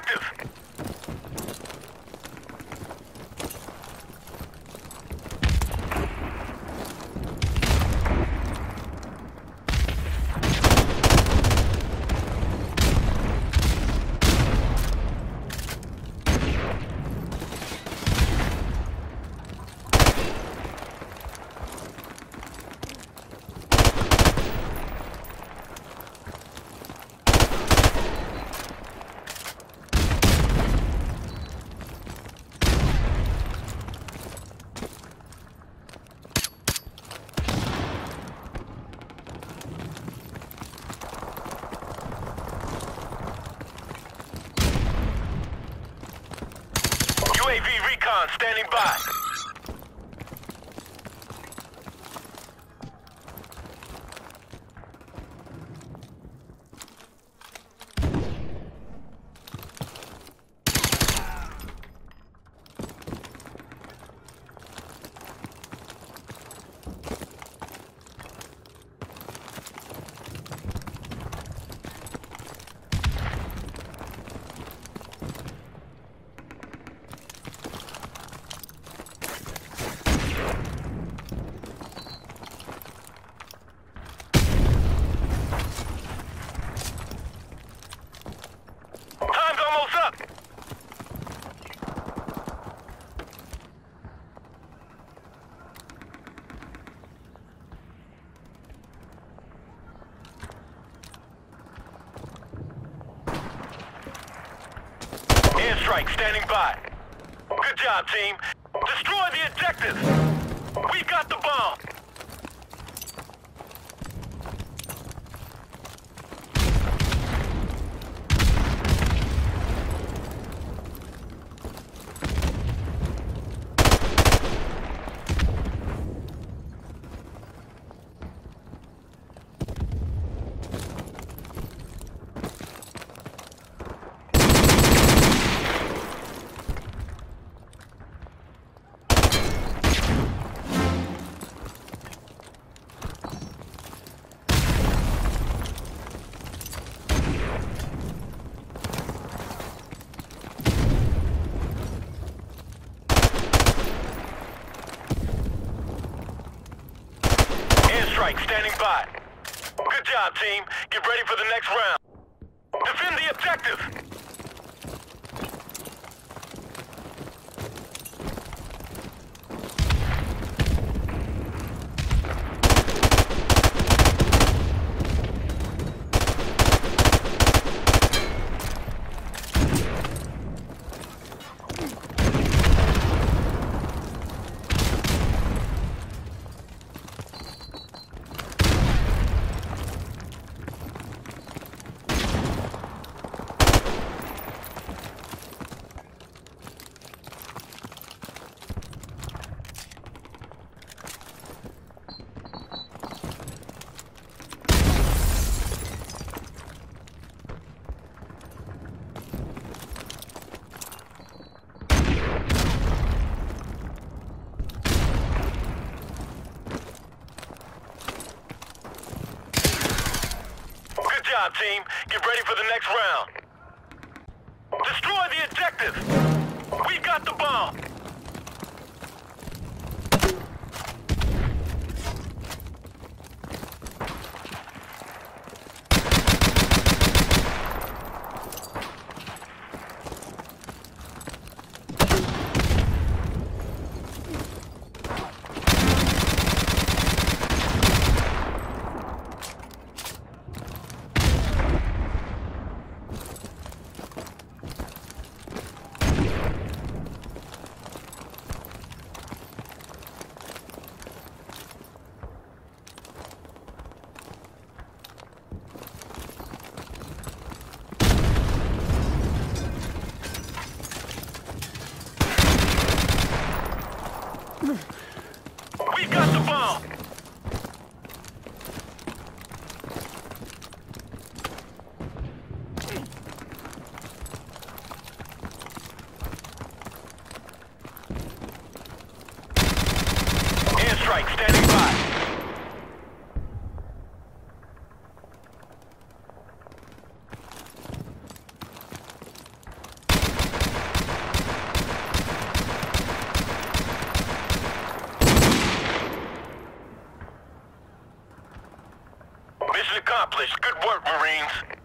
objective! Recon standing by. Airstrike standing by. Good job, team. Destroy the objective. We've got the bomb. Airstrike standing by. Good job, team. Get ready for the next round. Defend the objective. Good job, team. Get ready for the next round. Destroy the objective. We got the bomb. We got the bomb. Airstrike standing by. accomplished. Good work, Marines.